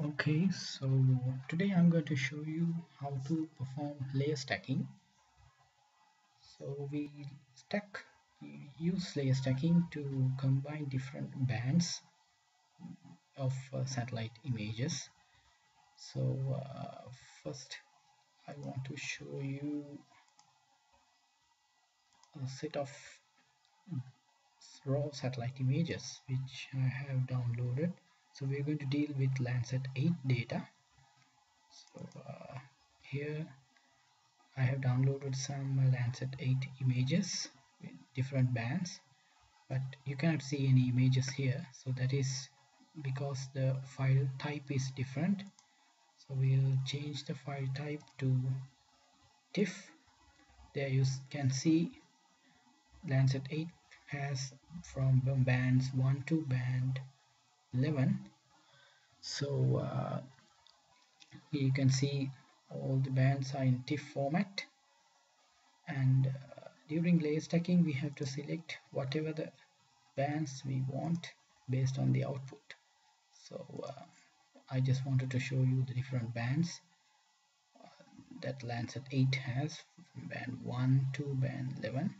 Okay, so today I'm going to show you how to perform layer stacking. So we stack, use layer stacking to combine different bands of uh, satellite images. So uh, first I want to show you a set of raw satellite images which I have downloaded so we're going to deal with Landsat 8 data. So uh, here I have downloaded some Landsat 8 images with different bands but you cannot see any images here. So that is because the file type is different. So we'll change the file type to TIFF there you can see Landsat 8 has from bands 1 to band 11 so uh, you can see all the bands are in TIFF format. And uh, during layer stacking we have to select whatever the bands we want based on the output. So uh, I just wanted to show you the different bands uh, that Landsat 8 has band 1 to band 11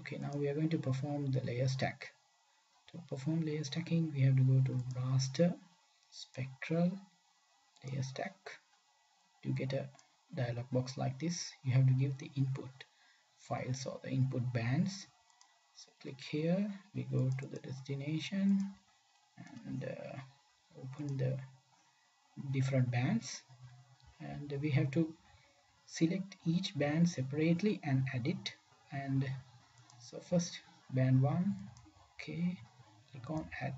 okay now we are going to perform the layer stack to perform layer stacking we have to go to raster spectral layer stack. To get a dialog box like this you have to give the input files or the input bands. So click here we go to the destination and uh, open the different bands. And we have to select each band separately and add it. And so first band 1 okay click on add.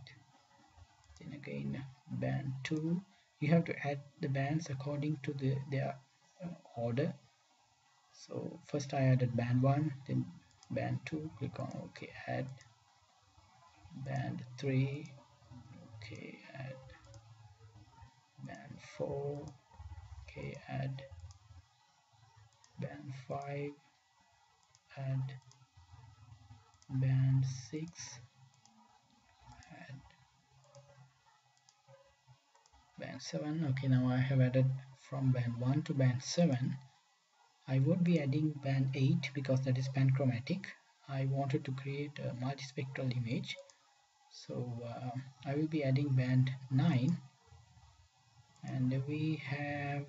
Then again band 2 you have to add the bands according to the their uh, order. So first I added band 1 then band 2 click on ok add. Band 3 okay add. Band 4 okay add. Band 5 add. Band 6 band 7 okay now I have added from band 1 to band 7 I won't be adding band 8 because that is panchromatic I wanted to create a multispectral image. So uh, I will be adding band 9 and we have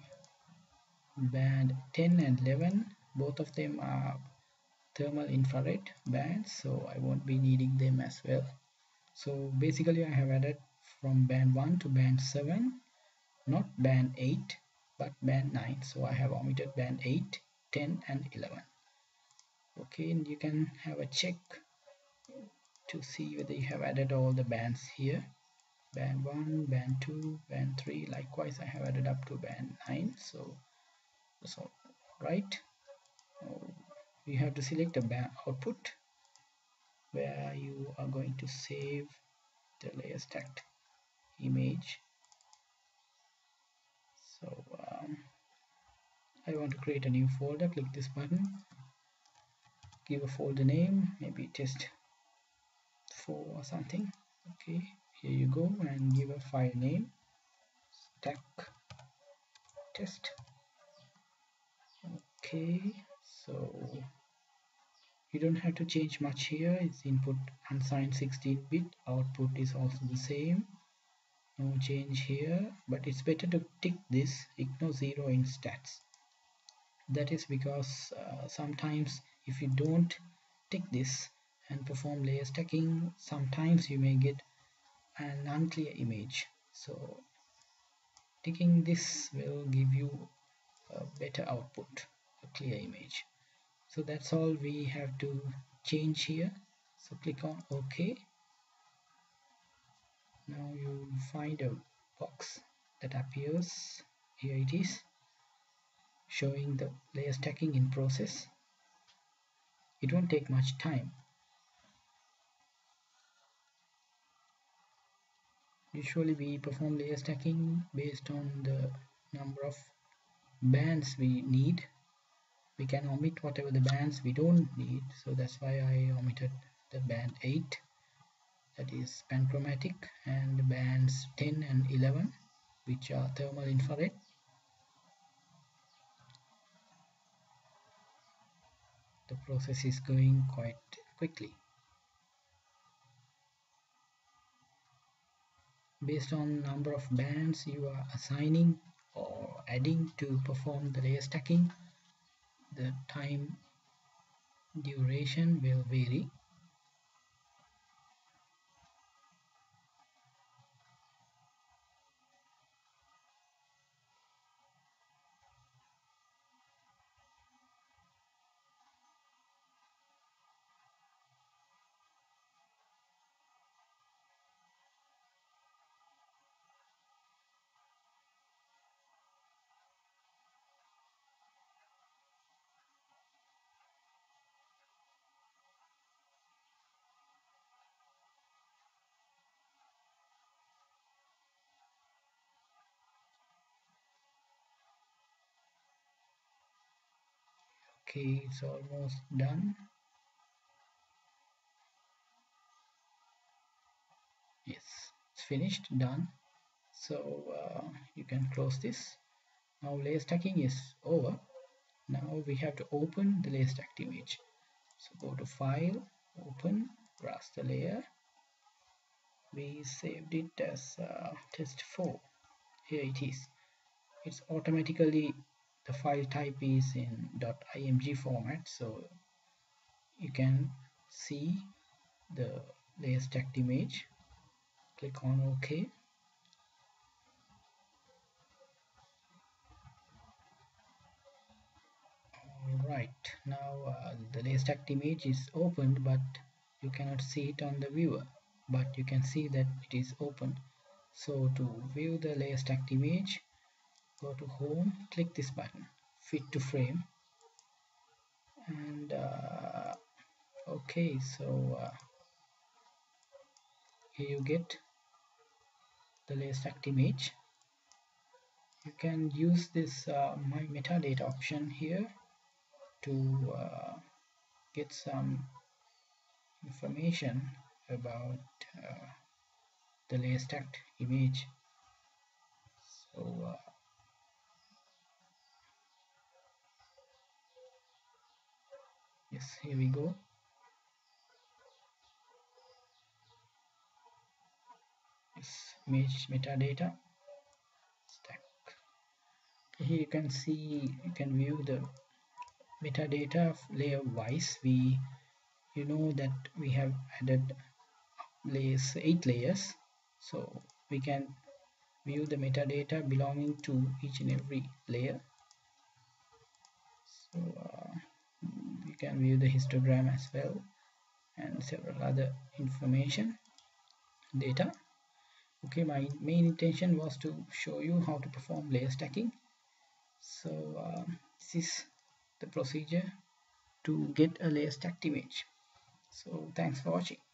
band 10 and 11 both of them are thermal infrared bands so I won't be needing them as well. So basically I have added from band 1 to band 7 not band 8 but band 9 so I have omitted band 8 10 and 11 okay and you can have a check to see whether you have added all the bands here. Band 1 band 2 band 3 likewise I have added up to band 9 so so right. You have to select a band output where you are going to save the layer stacked image. So um, I want to create a new folder. Click this button. Give a folder name. Maybe test 4 or something. Okay here you go and give a file name. Stack test. Okay so you don't have to change much here. It's input unsigned 16 bit. Output is also the same no change here but it's better to tick this ignore zero in stats. That is because uh, sometimes if you don't tick this and perform layer stacking sometimes you may get an unclear image. So ticking this will give you a better output a clear image. So that's all we have to change here. So click on ok now you find a box that appears here it is showing the layer stacking in process. It won't take much time. Usually we perform layer stacking based on the number of bands we need. We can omit whatever the bands we don't need so that's why I omitted the band 8 that is panchromatic and bands 10 and 11 which are thermal infrared. The process is going quite quickly. Based on number of bands you are assigning or adding to perform the layer stacking the time duration will vary okay it's almost done. Yes it's finished done. So uh, you can close this. Now layer stacking is over. Now we have to open the layer stacked image. So go to file open raster layer. We saved it as uh, test4 here it is. It's automatically the file type is in .img format. So you can see the layer stacked image. Click on ok. Alright, now uh, the layer stacked image is opened but you cannot see it on the viewer but you can see that it is open so to view the layer stacked image go to home click this button fit to frame. And uh, okay so uh, here you get the layer stacked image. You can use this uh, my metadata option here to uh, get some information about uh, the layer stacked image. So yes here we go. This image metadata stack. Here you can see you can view the metadata layer wise. We you know that we have added layers eight layers. So we can view the metadata belonging to each and every layer. So uh, can view the histogram as well and several other information data. Okay my main intention was to show you how to perform layer stacking. So uh, this is the procedure to get a layer stacked image. So thanks for watching